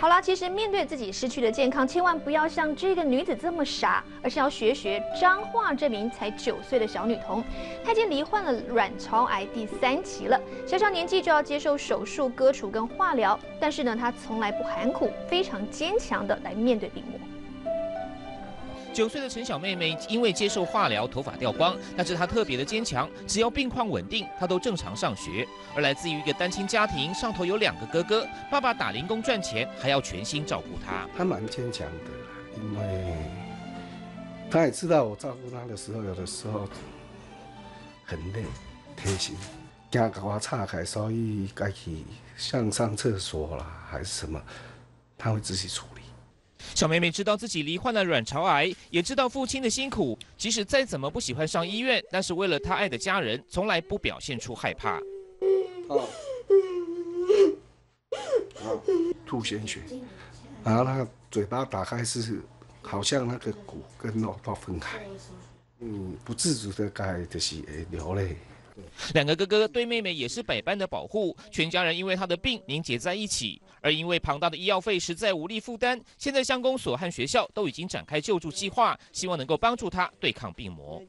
好了，其实面对自己失去的健康，千万不要像这个女子这么傻，而是要学学张化这名才九岁的小女童。她已经罹患了卵巢癌第三期了，小小年纪就要接受手术、割除跟化疗，但是呢，她从来不含苦，非常坚强的来面对病魔。九岁的陈小妹妹因为接受化疗，头发掉光，但是她特别的坚强，只要病况稳定，她都正常上学。而来自于一个单亲家庭，上头有两个哥哥，爸爸打零工赚钱，还要全心照顾她。她蛮坚强的，因为她也知道我照顾她的时候，有的时候很累，贴心，惊搞我岔开，所以该去像上厕所啦，还是什么，她会自己处理。小妹妹知道自己罹患了卵巢癌，也知道父亲的辛苦。即使再怎么不喜欢上医院，但是为了她爱的家人，从来不表现出害怕。吐鲜血，然后她嘴巴打开是，好像那个骨跟肉都分开。嗯，不自主的该就是会流泪。两个哥哥对妹妹也是百般的保护，全家人因为她的病凝结在一起。而因为庞大的医药费实在无力负担，现在乡公所和学校都已经展开救助计划，希望能够帮助她对抗病魔。